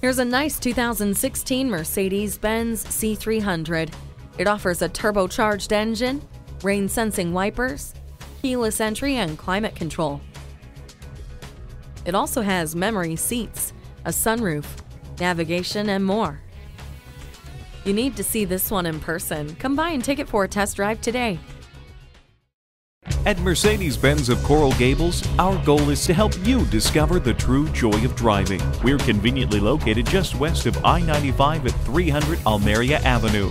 Here's a nice 2016 Mercedes-Benz C300. It offers a turbocharged engine, rain-sensing wipers, keyless entry, and climate control. It also has memory seats, a sunroof, navigation, and more. You need to see this one in person. Come by and take it for a test drive today. At Mercedes Benz of Coral Gables, our goal is to help you discover the true joy of driving. We're conveniently located just west of I 95 at 300 Almeria Avenue.